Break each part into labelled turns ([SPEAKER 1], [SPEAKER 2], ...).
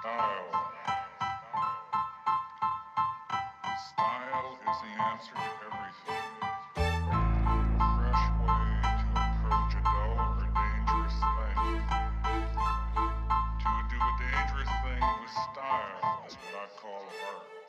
[SPEAKER 1] Style. Style is the answer to everything. A fresh way to approach a dull or dangerous thing. To do a dangerous thing with style is what I call art.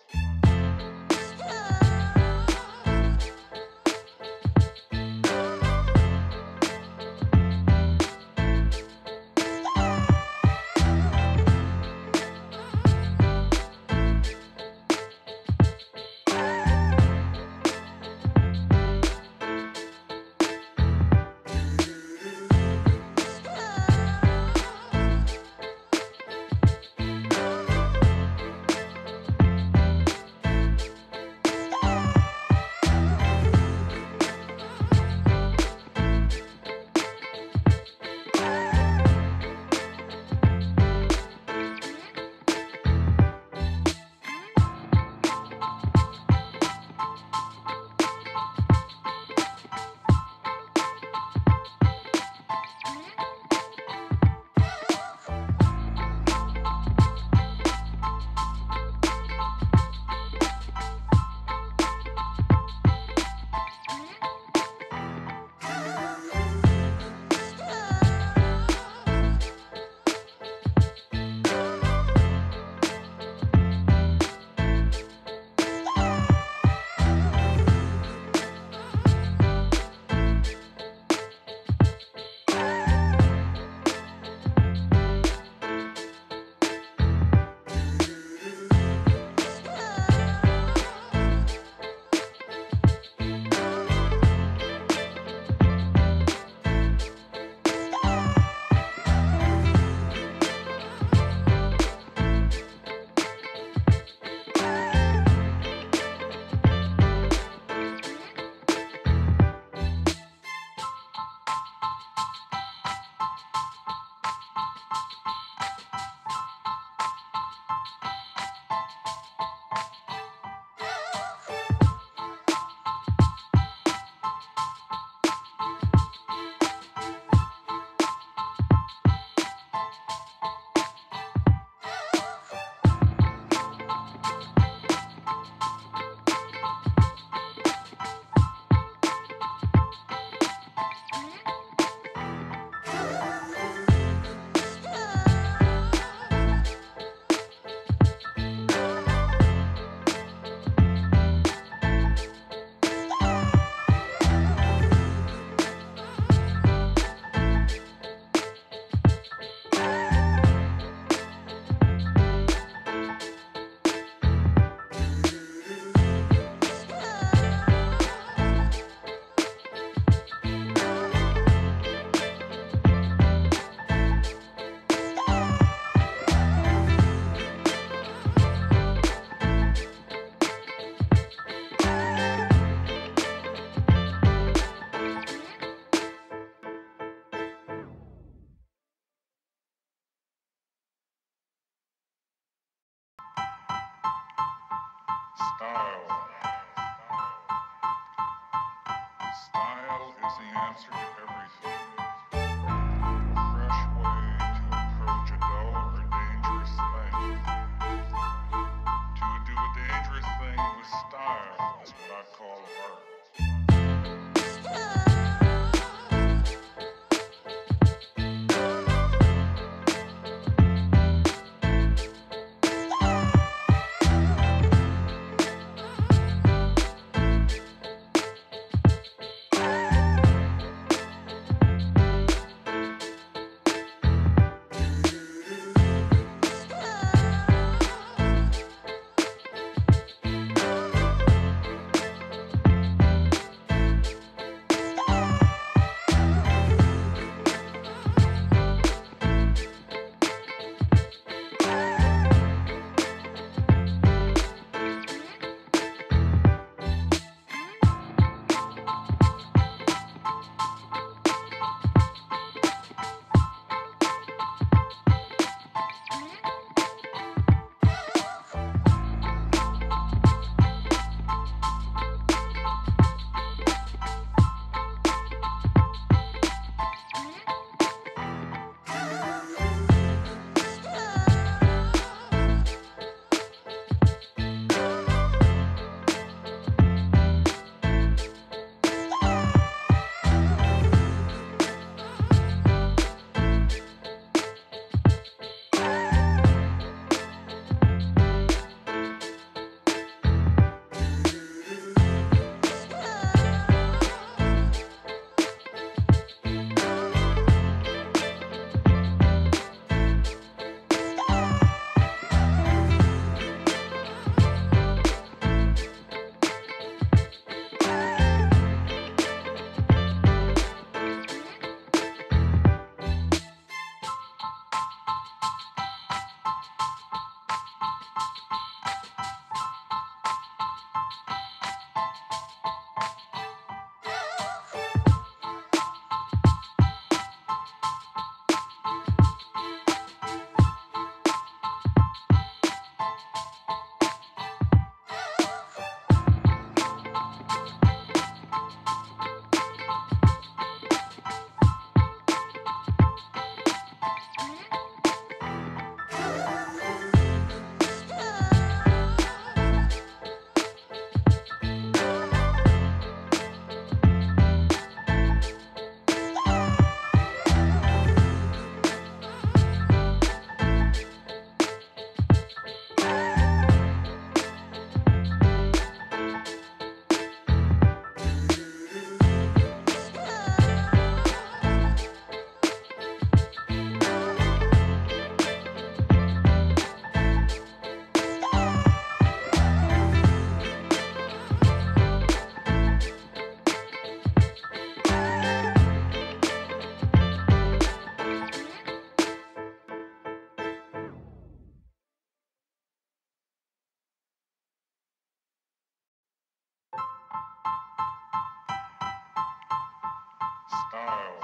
[SPEAKER 1] Style.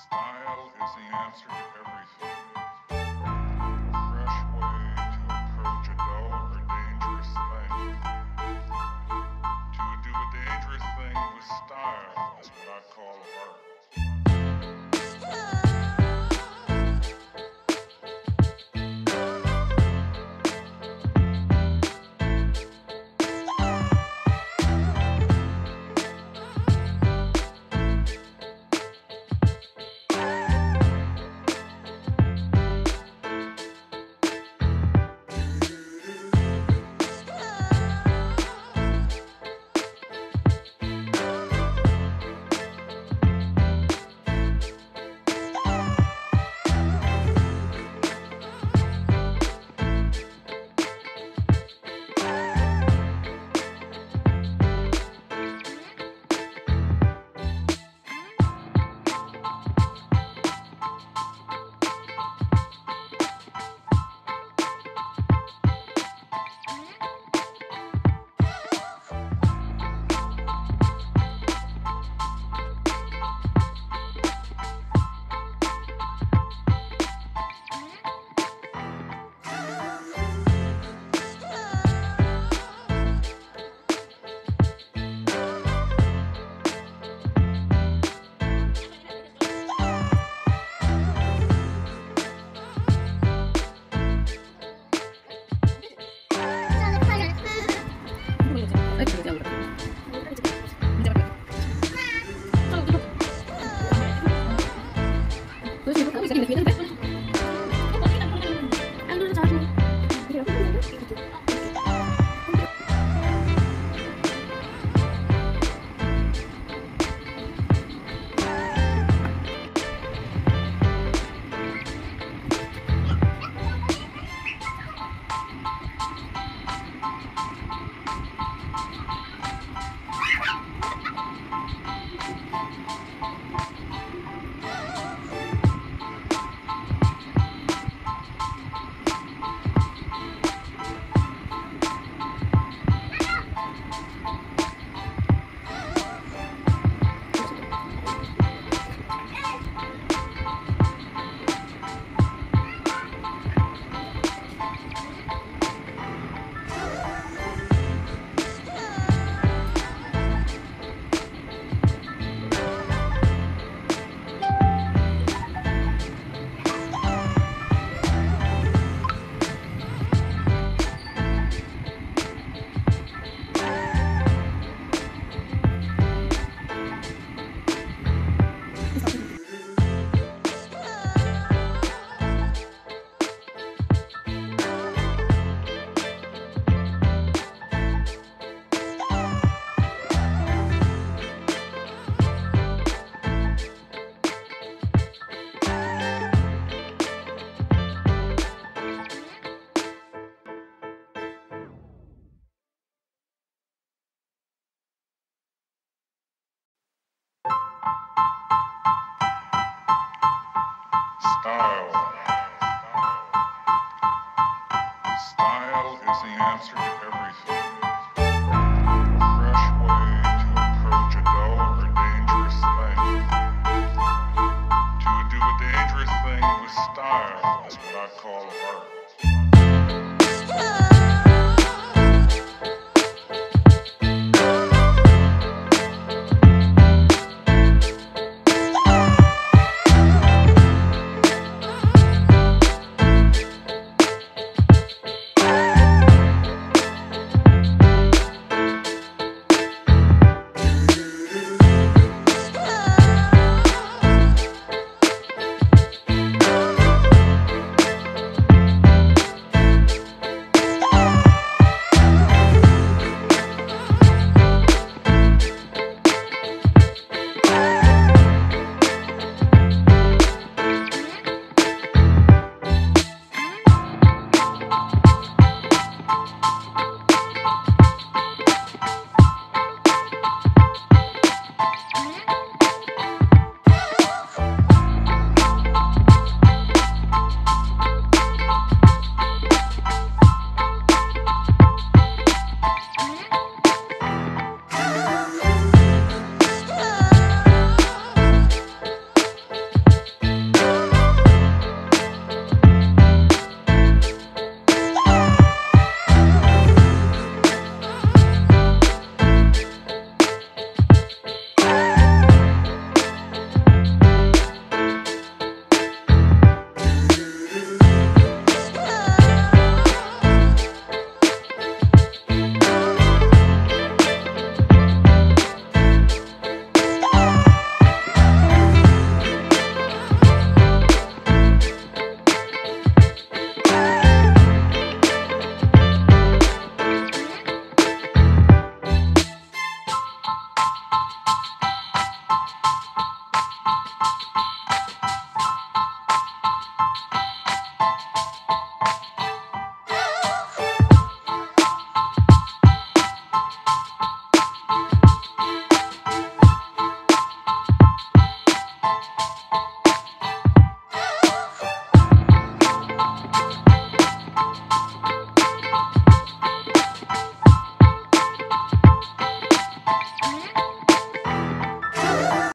[SPEAKER 1] Style is the answer to everything. A fresh way to approach a dull or dangerous thing. To do a dangerous thing with style is what I call art. Style.